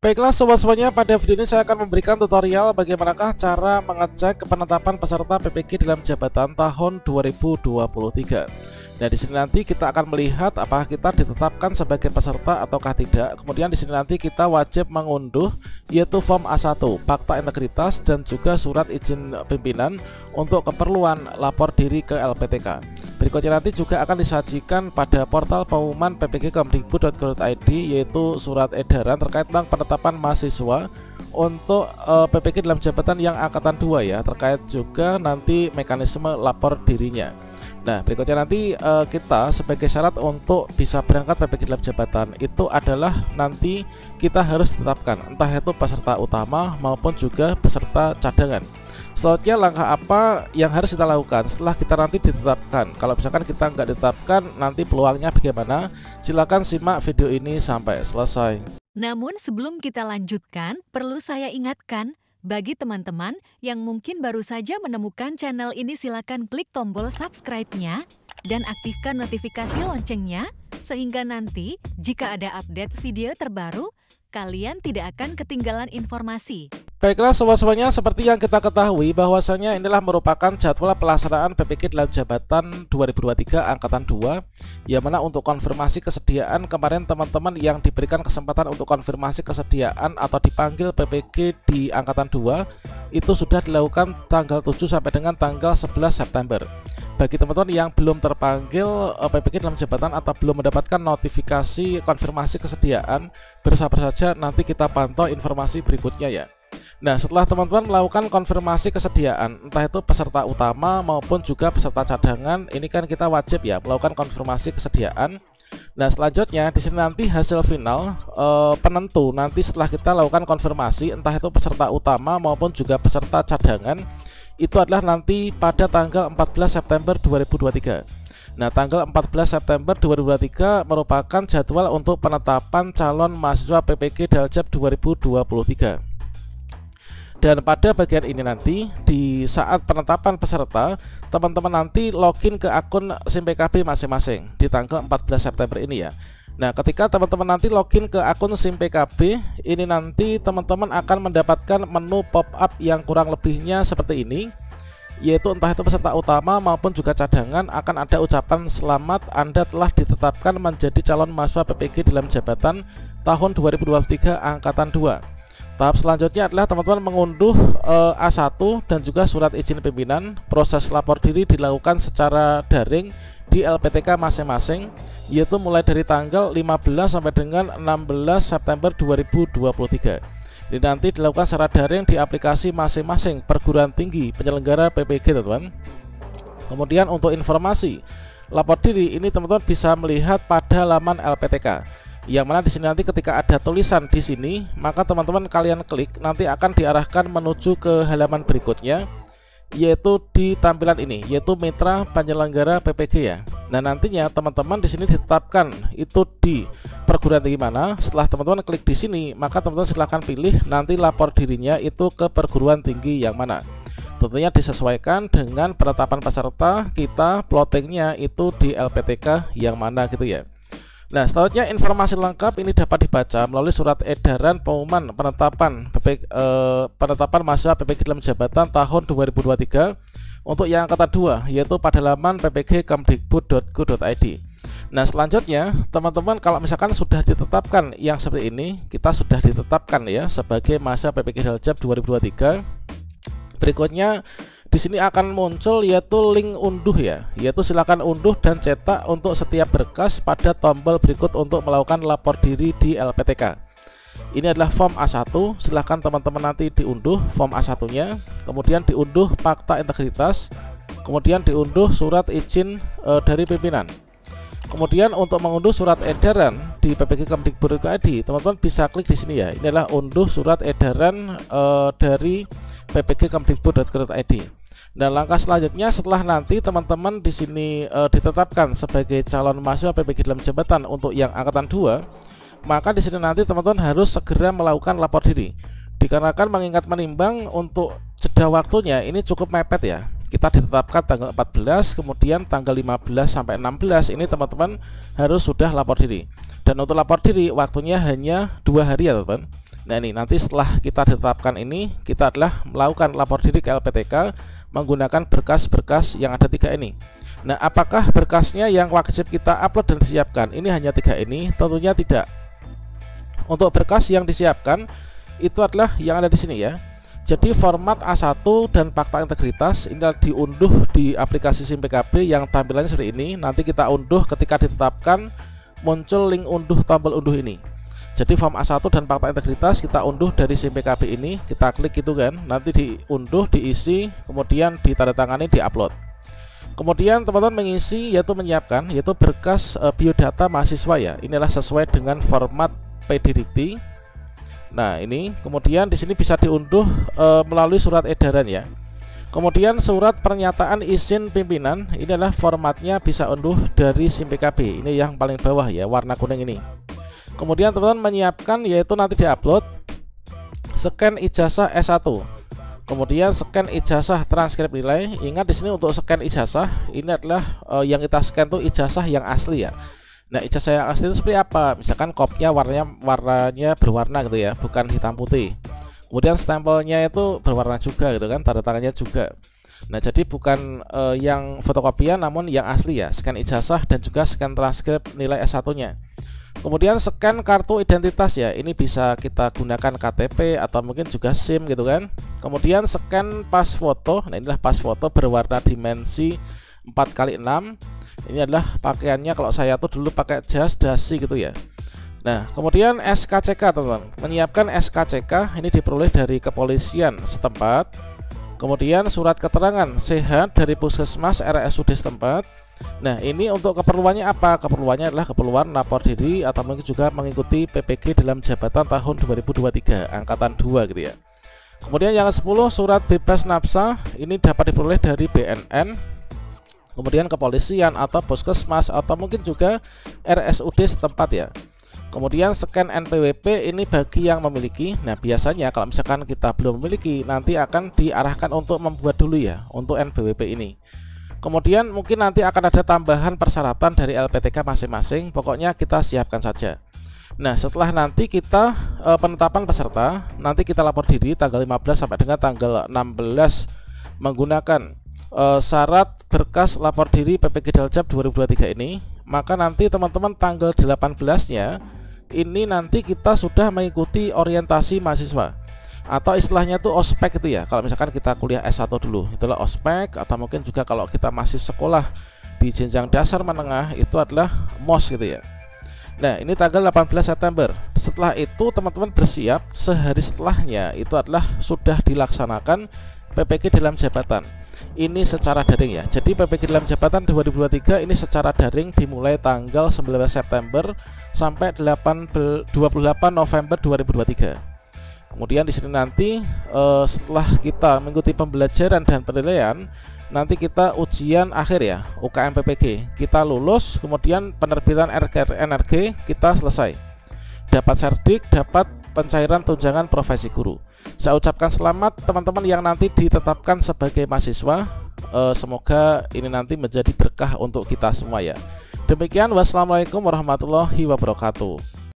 Baiklah sobat semuanya, pada video ini saya akan memberikan tutorial bagaimanakah cara mengecek penetapan peserta PPG dalam jabatan tahun 2023. Nah, di sini nanti kita akan melihat apakah kita ditetapkan sebagai peserta ataukah tidak. Kemudian di sini nanti kita wajib mengunduh yaitu form A1, fakta integritas dan juga surat izin pimpinan untuk keperluan lapor diri ke LPTK. Berikutnya nanti juga akan disajikan pada portal pengumuman PPG Kemdikbud.go.id yaitu surat edaran terkait tentang penetapan mahasiswa untuk uh, eh, PPG dalam jabatan yang angkatan 2 ya terkait juga nanti mekanisme lapor dirinya. Nah, berikutnya nanti uh, kita sebagai syarat untuk bisa berangkat PPG dalam jabatan itu adalah nanti kita harus tetapkan entah itu peserta utama maupun juga peserta cadangan. Selanjutnya langkah apa yang harus kita lakukan setelah kita nanti ditetapkan? Kalau misalkan kita nggak ditetapkan nanti peluangnya bagaimana? Silahkan simak video ini sampai selesai. Namun sebelum kita lanjutkan perlu saya ingatkan bagi teman-teman yang mungkin baru saja menemukan channel ini silakan klik tombol subscribe-nya dan aktifkan notifikasi loncengnya sehingga nanti jika ada update video terbaru kalian tidak akan ketinggalan informasi. Baiklah sobat-sobatnya seperti yang kita ketahui bahwasanya inilah merupakan jadwal pelaksanaan PPK dalam jabatan 2023 angkatan 2 yang mana untuk konfirmasi kesediaan kemarin teman-teman yang diberikan kesempatan untuk konfirmasi kesediaan atau dipanggil PPG di angkatan 2 itu sudah dilakukan tanggal 7 sampai dengan tanggal 11 September. Bagi teman-teman yang belum terpanggil eh, PPG dalam jabatan atau belum mendapatkan notifikasi konfirmasi kesediaan bersabar saja nanti kita pantau informasi berikutnya ya Nah setelah teman-teman melakukan konfirmasi kesediaan entah itu peserta utama maupun juga peserta cadangan ini kan kita wajib ya melakukan konfirmasi kesediaan. Nah selanjutnya di sini nanti hasil final e, penentu nanti setelah kita lakukan konfirmasi entah itu peserta utama maupun juga peserta cadangan itu adalah nanti pada tanggal 14 September 2023 Nah tanggal 14 September 2023 merupakan jadwal untuk penetapan calon mahasiswa PPG Daljab 2023 dan pada bagian ini nanti di saat penetapan peserta teman-teman nanti login ke akun SIM PKB masing-masing di tanggal 14 September ini ya. Nah ketika teman-teman nanti login ke akun SIM PKB ini nanti teman-teman akan mendapatkan menu pop-up yang kurang lebihnya seperti ini yaitu entah itu peserta utama maupun juga cadangan akan ada ucapan selamat Anda telah ditetapkan menjadi calon mahasiswa PPG dalam jabatan tahun 2023 angkatan 2 Tahap selanjutnya adalah teman-teman mengunduh e, eh, A1 dan juga surat izin pimpinan. Proses lapor diri dilakukan secara daring di LPTK masing-masing yaitu mulai dari tanggal 15 sampai dengan 16 September 2023. Ini nanti dilakukan secara daring di aplikasi masing-masing perguruan tinggi penyelenggara PPG teman-teman. Kemudian untuk informasi lapor diri ini teman-teman bisa melihat pada laman LPTK yang mana di sini nanti ketika ada tulisan di sini maka teman-teman kalian klik nanti akan diarahkan menuju ke halaman berikutnya yaitu di tampilan ini yaitu mitra penyelenggara PPG ya. Nah nantinya teman-teman di sini ditetapkan itu di perguruan tinggi mana. Setelah teman-teman klik di sini maka teman-teman silahkan pilih nanti lapor dirinya itu ke perguruan tinggi yang mana. Tentunya disesuaikan dengan penetapan peserta kita plottingnya itu di LPTK yang mana gitu ya Nah, selanjutnya informasi lengkap ini dapat dibaca melalui surat edaran pengumuman penetapan PP, eh, penetapan mahasiswa PPG dalam jabatan tahun 2023 untuk yang kata 2 yaitu pada laman ppg.kemdikbud.go.id. Nah, selanjutnya teman-teman kalau misalkan sudah ditetapkan yang seperti ini, kita sudah ditetapkan ya sebagai masa PPG Daljab 2023. Berikutnya di sini akan muncul yaitu link unduh ya. Yaitu silakan unduh dan cetak untuk setiap berkas pada tombol berikut untuk melakukan lapor diri di LPTK ini adalah form A1 silahkan teman-teman nanti diunduh form A1 nya kemudian diunduh fakta integritas. Kemudian diunduh surat izin e, dari pimpinan. Kemudian untuk mengunduh surat edaran di PPG Kemdikbud.id, teman-teman bisa klik di sini ya. Ini adalah unduh surat edaran e, dari PPG Kemdikbud.go.id. Dan langkah selanjutnya setelah nanti teman-teman di sini e, ditetapkan sebagai calon mahasiswa PPG dalam jabatan untuk yang angkatan 2, maka di sini nanti teman-teman harus segera melakukan lapor diri. Dikarenakan mengingat menimbang untuk jeda waktunya ini cukup mepet ya. Kita ditetapkan tanggal 14, kemudian tanggal 15 sampai 16 ini teman-teman harus sudah lapor diri. Dan untuk lapor diri waktunya hanya dua hari ya teman-teman Nah ini nanti setelah kita ditetapkan ini kita adalah melakukan lapor diri ke LPTK menggunakan berkas-berkas yang ada tiga ini. Nah apakah berkasnya yang wajib kita upload dan disiapkan? Ini hanya tiga ini? Tentunya tidak. Untuk berkas yang disiapkan itu adalah yang ada di sini ya. Jadi format A1 dan fakta integritas ini diunduh di aplikasi SIM PKB yang tampilannya seperti ini. Nanti kita unduh ketika ditetapkan muncul link unduh tombol unduh ini jadi form A1 dan fakta integritas kita unduh dari SIM PKB ini kita klik gitu kan nanti diunduh diisi kemudian ditandatangani diupload. Kemudian teman-teman mengisi yaitu menyiapkan yaitu berkas e, biodata mahasiswa ya. Inilah sesuai dengan format PDDikti nah ini kemudian di sini bisa diunduh e, melalui surat edaran ya. Kemudian surat pernyataan izin pimpinan ini adalah formatnya bisa unduh dari SIM PKB. Ini yang paling bawah ya, warna kuning ini kemudian teman-teman menyiapkan yaitu nanti diupload scan ijazah S1 kemudian scan ijazah transkrip nilai. Ingat di sini untuk scan ijazah ini adalah uh, yang kita scan tuh ijazah yang asli ya. Nah ijazah yang asli itu seperti apa? Misalkan kopnya warnanya warnanya berwarna gitu ya bukan hitam putih. Kemudian stempelnya itu berwarna juga gitu kan tanda tangannya juga. Nah, jadi bukan uh, yang fotokopian namun yang asli ya, scan ijazah dan juga scan transkrip nilai S1-nya. Kemudian scan kartu identitas ya. Ini bisa kita gunakan KTP atau mungkin juga SIM gitu kan. Kemudian scan pas foto. Nah inilah pas foto berwarna dimensi 4x6 Ini adalah pakaiannya kalau saya tuh dulu pakai jas dasi gitu ya. Nah kemudian SKCK teman-teman. Menyiapkan SKCK ini diperoleh dari kepolisian setempat. Kemudian surat keterangan sehat dari puskesmas RSUD setempat Nah ini untuk keperluannya apa? Keperluannya adalah keperluan lapor diri atau mungkin juga mengikuti PPG dalam jabatan tahun 2023 Angkatan 2 gitu ya. Kemudian yang ke-10 surat bebas nafsa ini dapat diperoleh dari BNN Kemudian kepolisian atau puskesmas atau mungkin juga RSUD setempat ya. Kemudian scan NPWP ini bagi yang memiliki. Nah biasanya kalau misalkan kita belum memiliki Nanti akan diarahkan untuk membuat dulu ya Untuk NPWP ini Kemudian mungkin nanti akan ada tambahan persyaratan dari LPTK masing-masing. Pokoknya kita siapkan saja. Nah setelah nanti kita e, penetapan peserta Nanti kita lapor diri tanggal 15 sampai dengan tanggal 16 Menggunakan e, syarat berkas lapor diri PPG Daljab 2023 ini. Maka nanti teman-teman tanggal 18 nya Ini nanti kita sudah mengikuti orientasi mahasiswa atau istilahnya tuh ospek itu ya kalau misalkan kita kuliah S1 dulu itulah ospek atau mungkin juga kalau kita masih sekolah di jenjang dasar menengah itu adalah MOS gitu ya. Nah ini tanggal 18 September. Setelah itu teman-teman bersiap Sehari setelahnya itu adalah Sudah dilaksanakan PPG dalam jabatan. Ini secara daring ya. Jadi PPG dalam jabatan 2023 Ini secara daring dimulai tanggal 19 September Sampai 8, 28 November 2023 Kemudian di sini nanti uh, setelah kita mengikuti pembelajaran dan penilaian, nanti kita ujian akhir ya, UKM PPG. Kita lulus, kemudian penerbitan NRG kita selesai. Dapat serdik, dapat pencairan tunjangan profesi guru. Saya ucapkan selamat teman-teman yang nanti ditetapkan sebagai mahasiswa. Uh, semoga ini nanti menjadi berkah untuk kita semua ya. Demikian wassalamualaikum warahmatullahi wabarakatuh.